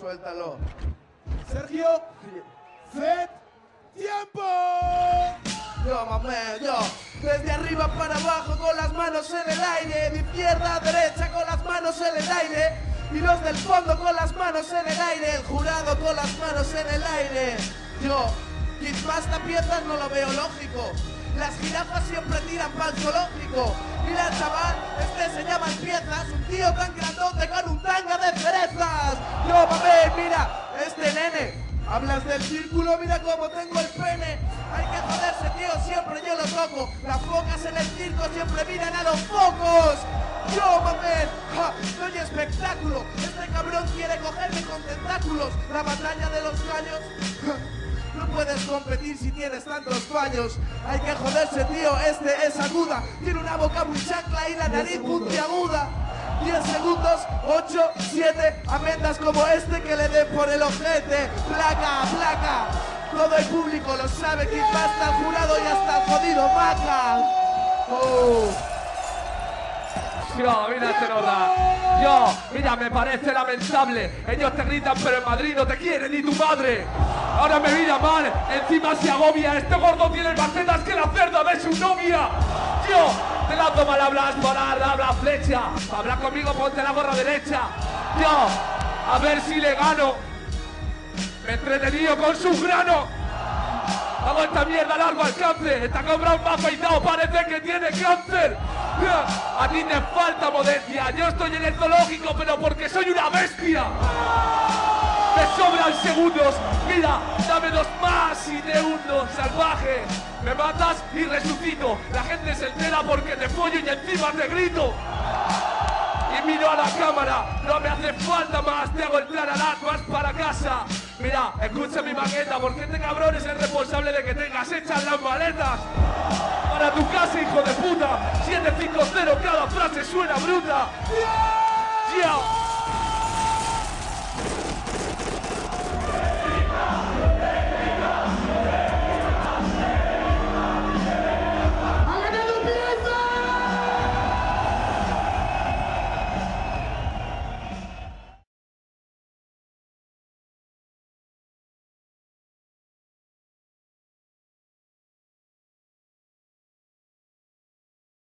Suéltalo. Sergio, Fed, tiempo. Yo, mamé, yo. Desde arriba para abajo con las manos en el aire. De izquierda a derecha con las manos en el aire. Y los del fondo con las manos en el aire. El jurado con las manos en el aire. Yo, esta pieza no lo veo lógico. Las jirafas siempre tiran para el zoológico. Mira chaval, este se llama piezas. Un tío tan grandote con un tanga de cerezas. Nene. Hablas del círculo, mira cómo tengo el pene. Hay que joderse, tío, siempre yo lo toco. Las focas en el circo siempre miran a los focos. Yo, mamen, ja, soy espectáculo. Este cabrón quiere cogerme con tentáculos. La batalla de los gallos. ja, No puedes competir si tienes tantos fallos. Hay que joderse, tío, este es aguda. Tiene una boca muy chancla y la nariz puntiaguda. 10 segundos, 8, 7, amendas como este que le den por el ojete. Placa, placa. Todo el público lo sabe, quizás hasta jurado y hasta jodido maca. Oh. Yo, mira, Tenoda. Yo, mira, me parece lamentable. Ellos te gritan, pero en Madrid no te quiere ni tu madre. Ahora me mira mal, encima se agobia. Este gordo tiene más tetas que la cerda de su novia. Yo, te lanzo mal hablas, moral, habla flecha. Habla conmigo, ponte la gorra derecha. Yo, a ver si le gano. Me entretenido con su grano. Hago esta mierda a largo alcance. Esta cobra un afeitado, parece que tiene cáncer. A ti te falta modestia. Yo estoy en el zoológico, pero porque soy una bestia. Me sobran segundos. Mira, dame dos más y te hundo, salvaje. Me matas y resucito. La gente se entera porque te follo y encima te grito. Y miro a la cámara, no me hace falta más, te hago entrar al vas para casa. Mira, escucha mi maqueta, porque este cabrón es el responsable de que tengas hechas las maletas. Para tu casa, hijo de puta, 750, ブルだ